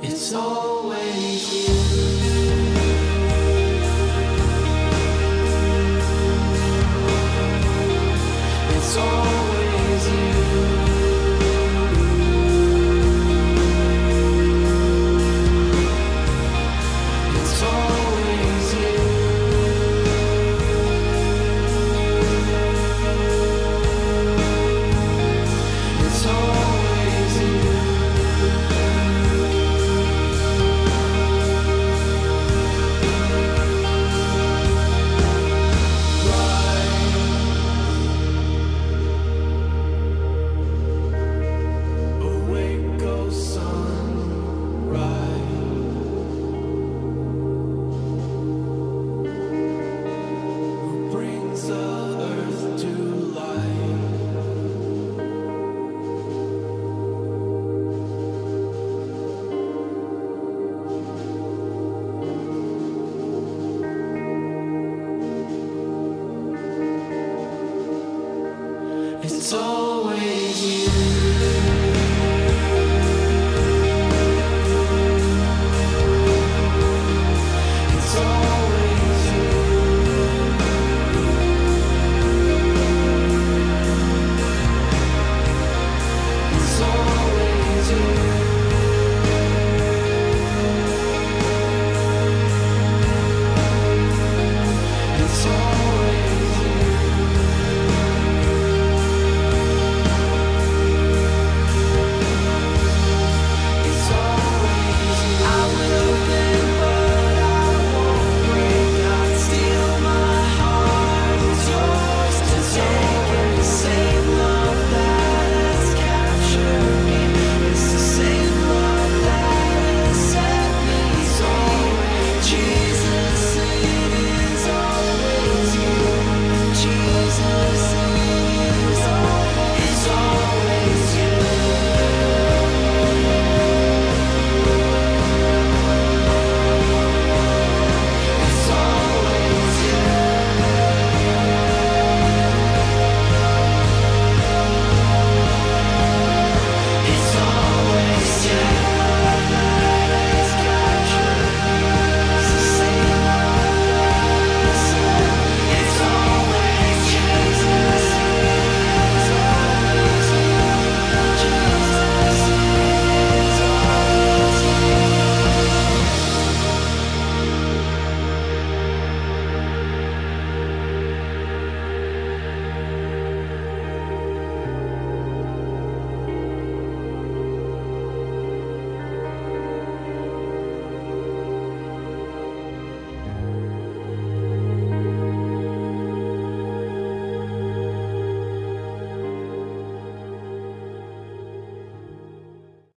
It's always you. Always